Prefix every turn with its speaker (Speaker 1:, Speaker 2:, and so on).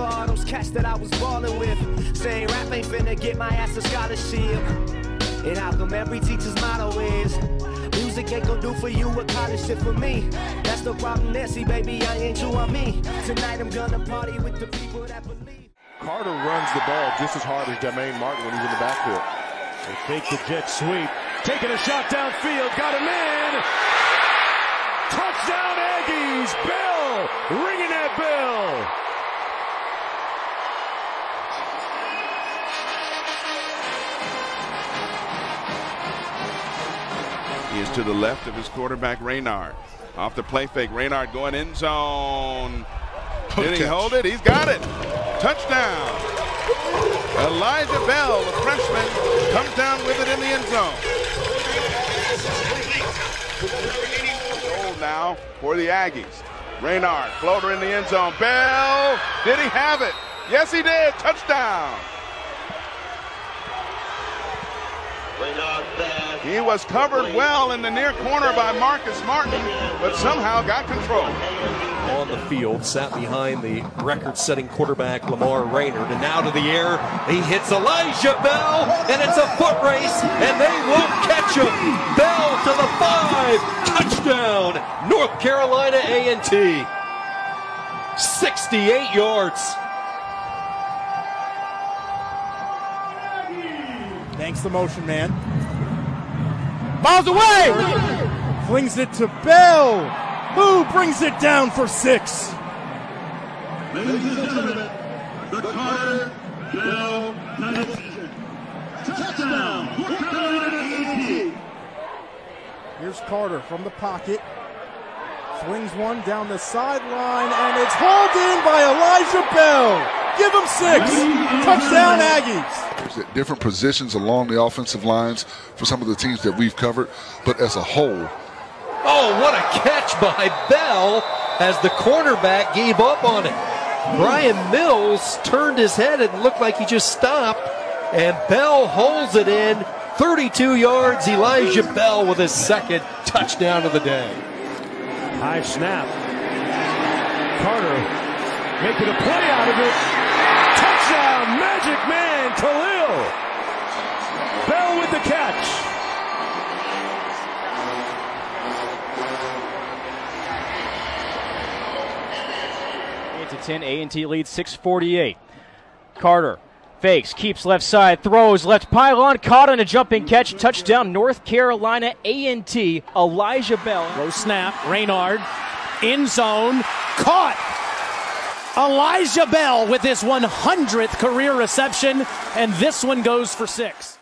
Speaker 1: for all those cats that I was ballin' with. Saying rap ain't finna get my ass a scholarship. And how come every teacher's motto is Music ain't gon' do for you what college did for me That's the problem there, see baby, I ain't you on me Tonight I'm gonna party with the people that believe
Speaker 2: Carter runs the ball just as hard as Jermaine Martin when he's in the backfield.
Speaker 3: They fake the jet sweep. Taking a shot downfield. Got him in.
Speaker 4: He is to the left of his quarterback, Raynard. Off the play fake, Raynard going in zone. Did he hold it? He's got it. Touchdown. Elijah Bell, the freshman, comes down with it in the end zone. Goal now for the Aggies. Raynard, floater in the end zone. Bell, did he have it? Yes, he did. Touchdown. He was covered well in the near corner by Marcus Martin, but somehow got control.
Speaker 5: On the field, sat behind the record setting quarterback Lamar Raynard, and now to the air, he hits Elijah Bell, and it's a foot race, and they won't catch him. Bell to the five, touchdown, North Carolina A&T. 68 yards.
Speaker 6: Thanks the motion man. Miles away! Flings it to Bell. Who brings it down for six?
Speaker 7: Ladies and gentlemen, the Carter Bell. Touchdown, North Carolina
Speaker 6: Here's Carter from the pocket. Swings one down the sideline, and it's hauled in by Elijah Bell. Give him six. Touchdown, Aggies.
Speaker 8: There's different positions along the offensive lines for some of the teams that we've covered, but as a whole,
Speaker 5: Oh, what a catch by Bell as the cornerback gave up on it. Brian Mills turned his head and looked like he just stopped, and Bell holds it in 32 yards. Elijah Bell with his second touchdown of the day.
Speaker 3: High snap. Carter making a play out of it. Touchdown, Khalil. Bell with the catch.
Speaker 9: to 10. A&T leads 648. Carter fakes, keeps left side, throws left pylon, caught on a jumping catch, touchdown North Carolina A&T. Elijah Bell.
Speaker 10: Low snap, Raynard in zone, caught. Elijah Bell with his 100th career reception, and this one goes for six.